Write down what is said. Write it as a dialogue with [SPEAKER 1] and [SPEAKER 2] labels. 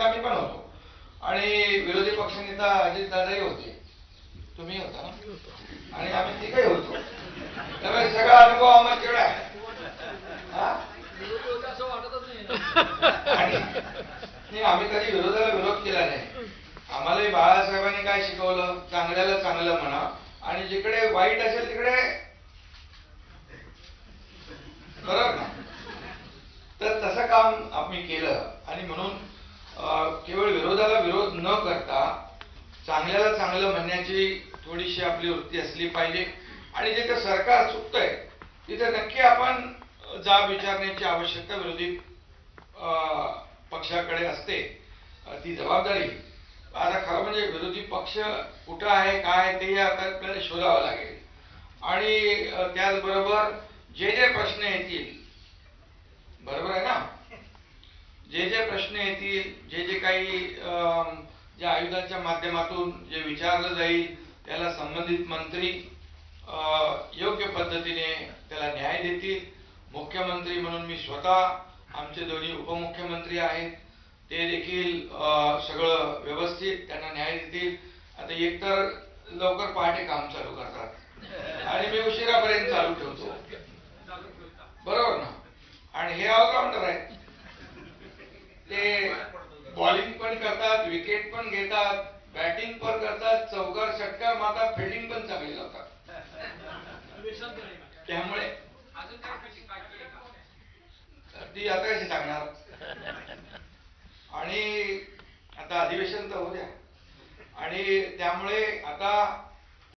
[SPEAKER 1] आम्ही पण होतो. आणि विरोधी पक्षनेता अजित दादाही होते. तुम्ही होता ना? आणि आम्ही तिघही होतो. त्यामुळे सगळा अनुभव आम्हाला आहे. नाही, आम्ही कधी विरोधाला विरोध केला नाही. आम्हालाही बाळासाहेबांनी काय शिकवलं? चांगल्याला चांगलं म्हणा. आणि जिकडे वाईट असेल तिकडे बरोबर ना? तर तसं काम आम्ही केलं. आणि म्हणून केवळ विरोधाला विरोध न करता चांगल्याला चांगलं म्हणण्याची थोडीशी आपली वृत्ती असली पाहिजे. आणि जिथे सरकार चुकतंय तिथे नक्की आपण जाब विचारण्याची आवश्यकता विरोधी अं, पक्षाकडे असते. ती जबाबदारी. आता खरं म्हणजे विरोधी पक्ष कुठं आहे काय आहे ते आता आपल्याला शोधावं लागेल. आणि त्याचबरोबर जे जे प्रश्न येतील बरोबर आहे ना जे प्रश्न येतील जे जे काही अम, ज्या आयुधाच्या माध्यमातून जे विचारलं जाईल त्याला संबंधित मंत्री योग्य पद्धतीने त्याला न्याय देतील. मुख्यमंत्री म्हणून मी स्वतः आमचे दोन्ही उपमुख्यमंत्री आहेत ते देखील सगळं व्यवस्थित त्यांना न्याय देतील. आता एकतर लवकर पहाटे काम चालू करतात. आणि मी उशिरापर्यंत चालू ठेवतो. बरोबर ना? आणि हे ऑलराऊंडर आहेत. ते बॉलिंग पण करतात विकेट पण घेतात बॅटिंग पण करतात चौकार षटकार मारतात फिल्डिंग पण चांगली लावतात. त्यामुळे ती आता कशी सांगणार. आणि आता अधिवेशन तर होऊ द्या. आणि त्यामुळे आता